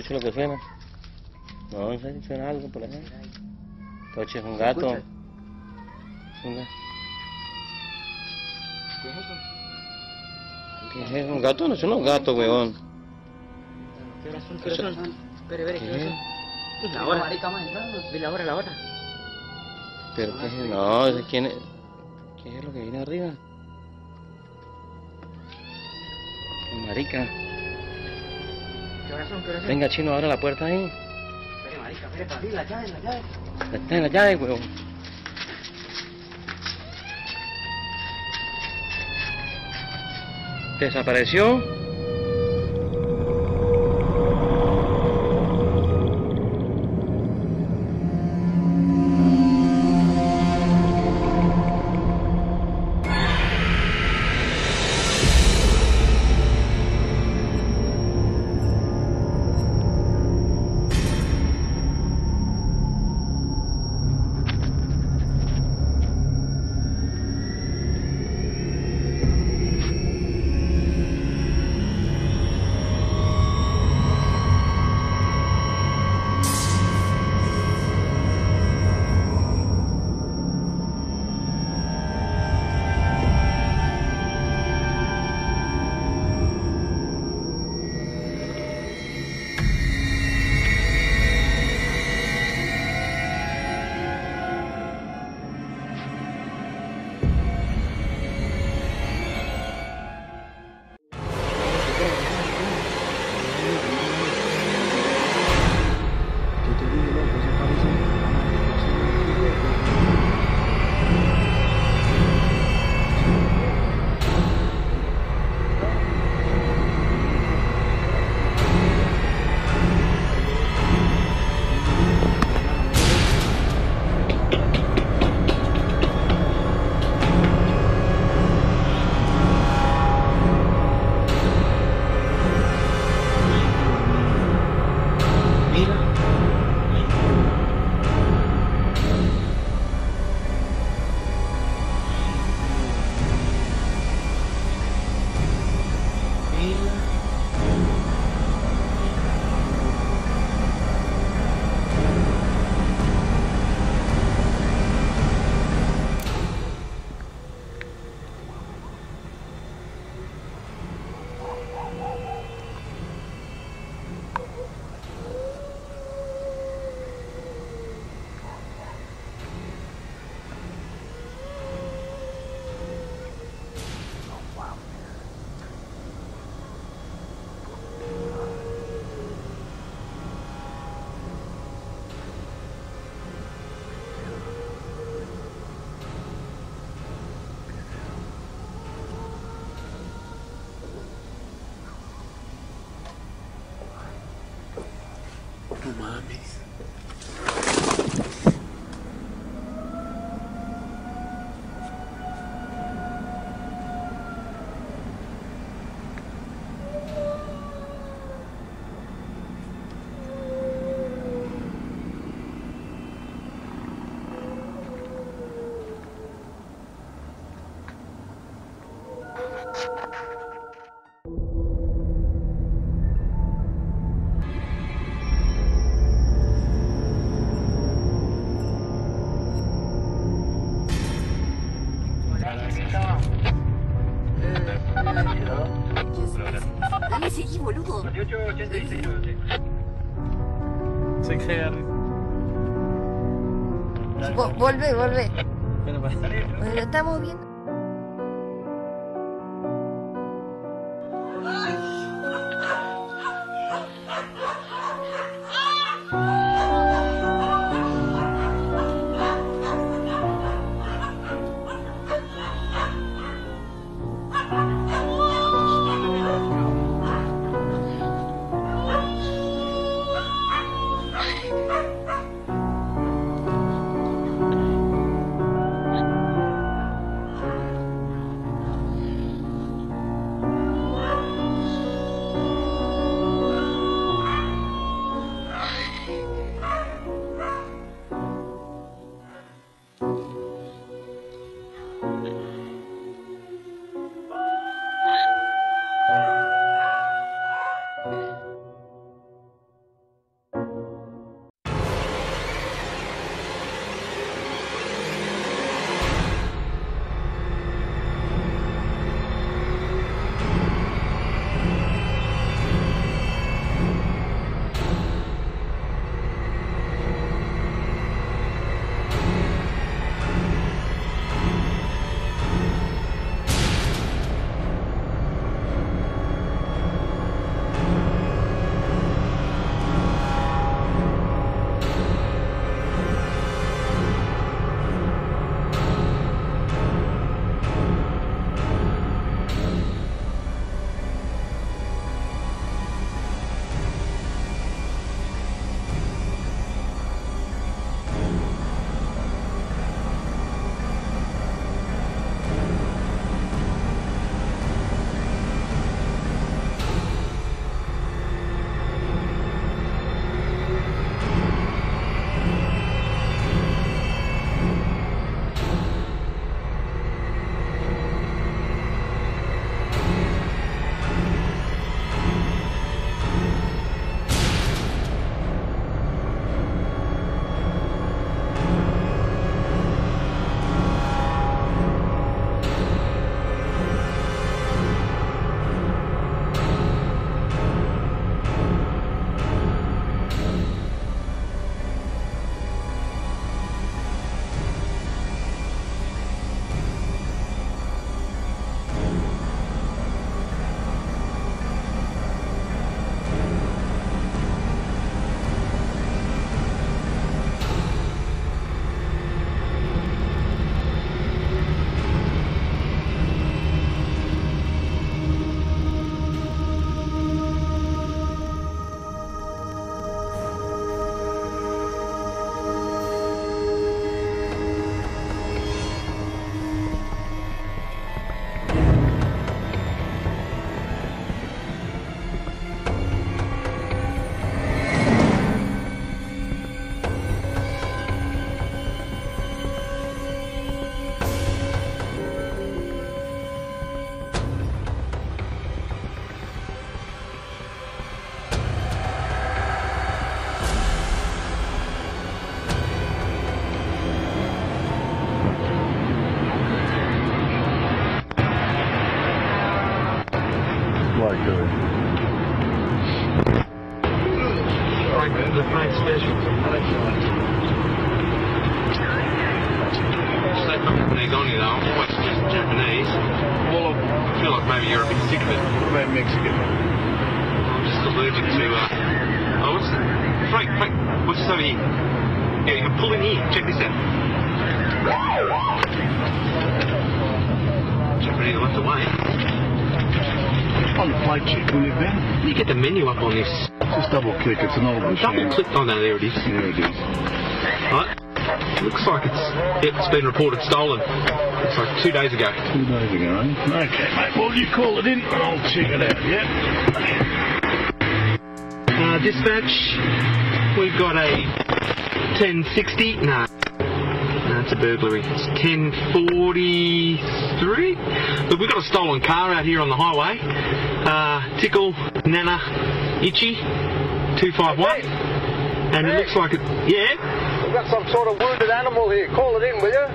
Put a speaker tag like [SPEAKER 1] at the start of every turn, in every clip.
[SPEAKER 1] Escucha lo que suena. No, no sé si suena algo por allá. Toche, es un gato. un gato.
[SPEAKER 2] ¿Qué es eso?
[SPEAKER 1] ¿Qué es? ¿Un gato? No, son los gatos, weón.
[SPEAKER 2] ¿Qué horas son? ¿Qué horas son? Espere, espere, ¿qué. Es la hora. Ve la hora, la hora.
[SPEAKER 1] ¿Pero qué es? No, ¿de ¿quién es? ¿Qué es lo que viene arriba? Marica.
[SPEAKER 2] ¿Qué horas son? ¿Qué horas son?
[SPEAKER 1] Venga, chino, abre la puerta ahí.
[SPEAKER 2] Espere, marica, espere, para abrir la llave, la llave.
[SPEAKER 1] Está en la llave, weón. Desapareció.
[SPEAKER 3] umami
[SPEAKER 2] se cae
[SPEAKER 3] Pero estamos viendo.
[SPEAKER 4] On I'm quite Japanese.
[SPEAKER 5] Well,
[SPEAKER 4] I feel like maybe you're a bit sick of it.
[SPEAKER 5] what about Mexican?
[SPEAKER 4] I'm just allergic to, uh... Oh, what's... Frank, Frank, what's this over here? Yeah, you can pull in here. Check this out. Japanese left away.
[SPEAKER 5] On the plate check, will it Ben?
[SPEAKER 4] You get the menu up on this.
[SPEAKER 5] Just double click, it's an old machine.
[SPEAKER 4] Double click. Oh no, there it is.
[SPEAKER 5] There it is.
[SPEAKER 4] Right. Looks like it's yep, it's been reported stolen. Looks like two days ago.
[SPEAKER 5] Two days ago, eh? Okay, mate, well, you call it in, and I'll check it out, yeah?
[SPEAKER 4] Uh, dispatch, we've got a 1060. No, no, it's a burglary. It's 1043. Look, we've got a stolen car out here on the highway. Uh, Tickle Nana Ichi 251. And it looks like it. Yeah.
[SPEAKER 6] We've got some sort of wounded animal here. Call it in, will you?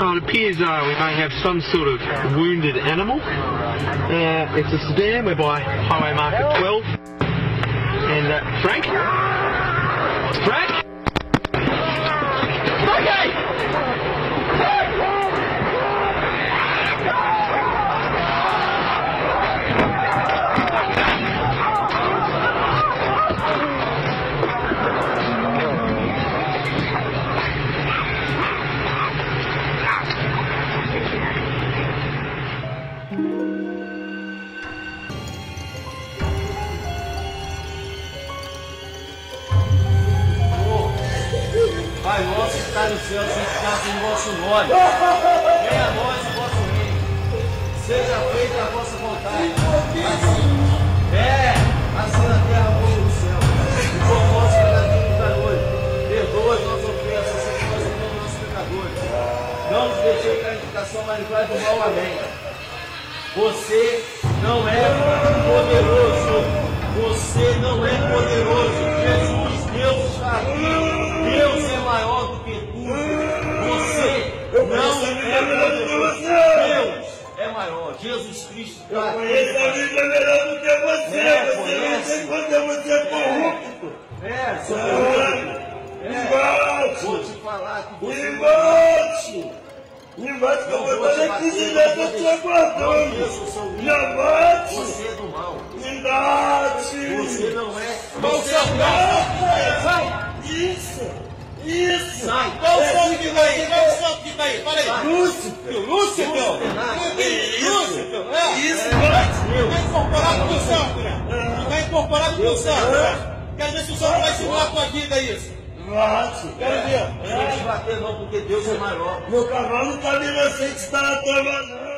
[SPEAKER 4] Oh, it appears uh, we may have some sort of wounded animal. Uh, it's a sedan. We're by highway marker 12. And uh, Frank? Frank?
[SPEAKER 7] Que no céu, santificado seja o vosso nome. Venha a nós o vosso reino. Seja feita a vossa vontade. Assim. É, assim na terra como no céu. O pão nosso cada dia nos dá hoje. Perdoa as nossas ofensas, assim como nós perdoamos nossos pecadores. Não nos deixe cair em tentação, mas livrai do mal. Amém. Você não é poderoso. Você não é poderoso. Jesus, Deus está aqui. Deus é maior. Jesus Cristo está aqui.
[SPEAKER 8] é melhor do que você.
[SPEAKER 7] É,
[SPEAKER 8] você não sei quando você é corrupto.
[SPEAKER 7] É, sou é. Vou te falar que você
[SPEAKER 8] Me bate. Me bate que eu vou dar
[SPEAKER 7] bater,
[SPEAKER 8] inquisição
[SPEAKER 7] não
[SPEAKER 8] da sua guardando.
[SPEAKER 7] Você é do mal.
[SPEAKER 8] Me bate.
[SPEAKER 7] Você não é.
[SPEAKER 8] Seu
[SPEAKER 7] não é.
[SPEAKER 8] Sai. Isso. Isso.
[SPEAKER 7] Sai.
[SPEAKER 8] Qual o som que tá aí? Qual o som que tá aí? Fala aí.
[SPEAKER 7] Lúcifer.
[SPEAKER 8] Lúcifer.
[SPEAKER 7] Lúcifer.
[SPEAKER 8] Lúcifer. É. Isso. Vai incorporado com o santo, né? Vai incorporado com o santo, né? Quero ver se o santo vai segurar a tua vida isso. Bate. Quero ver.
[SPEAKER 7] Não te bater não, porque Deus é maior.
[SPEAKER 8] Meu cavalo não tá inocente, está na tua mão.